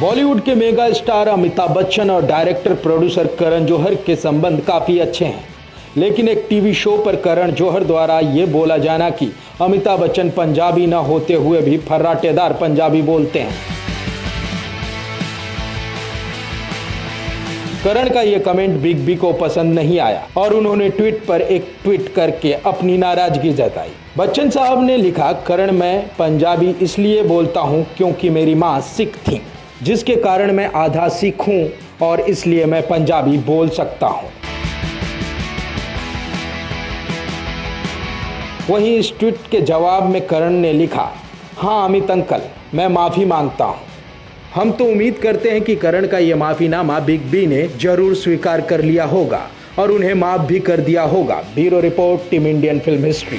बॉलीवुड के mega star Amitabh Bachchan और director producer Karan Johar के संबंध काफ़ी अच्छे हैं। लेकिन एक टीवी शो पर करण जौहर द्वारा ये बोला जाना कि अमिताभ बच्चन पंजाबी न होते हुए भी फर्राटेदार पंजाबी बोलते हैं। करण का ये कमेंट बिग बी को पसंद नहीं आया और उन्होंने ट्वीट पर एक ट्वीट करके अपनी नाराज़गी जताई। बच्चन साहब ने लिखा, करण, मैं पंजाबी इसलिए बोलता हूँ क्योंकि मेरी माँ सिख थी। जिसके कारण मैं आधा सिख और इसलिए मैं पंजाबी बोल सकता हूँ। वहीं इस ट्वीट के जवाब में करण ने लिखा हाँ अमित अंकल, मैं माफ़ी माँगता हूँ। हम तो उम्मीद करते हैं कि करण का ये माफ़ीनामा बिग बी ने ज़रूर स्वीकार कर लिया होगा और उन्हें माफ़ भी कर दिया होगा। Bureau report, team Indian film history.